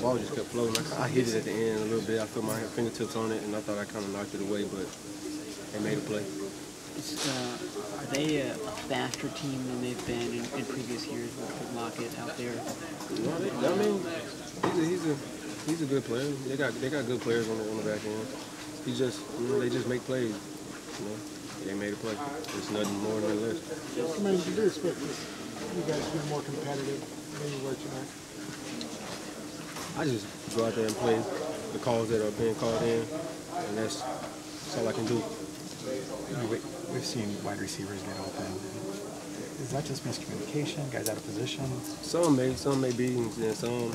ball just kept floating. I, I hit it at the end a little bit. I felt my fingertips on it, and I thought I kind of knocked it away, but they made a play. Is, uh, are they a, a faster team than they've been in, in previous years with, with Lockett out there? No, they, I mean, he's a, he's a he's a good player. They got they got good players on the on the back end. He just you know, they just make plays. You know, they made a play. It's nothing more than less. I mean, you do expect you guys to be more competitive than you were tonight. I just go out there and play the calls that are being called in, and that's, that's all I can do. You know, we, we've seen wide receivers get open. Is that just miscommunication? Guys out of position? Some may, some may be, and some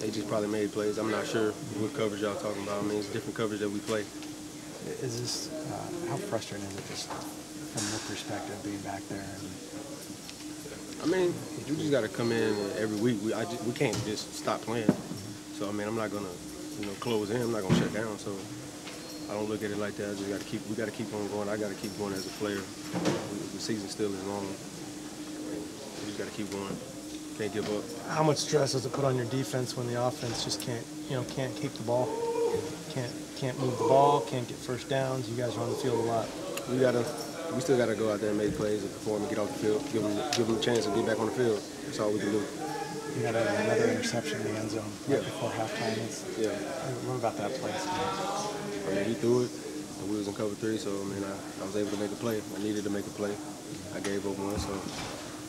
they just probably made plays. I'm not sure what coverage y'all talking about. I mean, it's different coverage that we play. Is this uh, how frustrating is it just from your perspective being back there? And, I mean, we just got to come in every week. We I just, we can't just stop playing. So I mean, I'm not gonna you know close in. I'm not gonna shut down. So I don't look at it like that. I just got to keep. We got to keep on going. I got to keep going as a player. The season still is long. We just got to keep going. Can't give up. How much stress does it put on your defense when the offense just can't, you know, can't keep the ball, can't can't move the ball, can't get first downs? You guys are on the field a lot. We gotta. We still gotta go out there and make plays and perform and get off the field. Give them, give them a chance to get back on the field. That's all we can do. you had another interception in the end zone right Yeah. before halftime. It's, Yeah. what about that play? I mean, he threw it, and we was in cover three, so I mean, I, I was able to make a play. I needed to make a play. I gave up one, so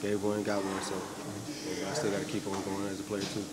gave one, got one, so I still got to keep on going as a player too.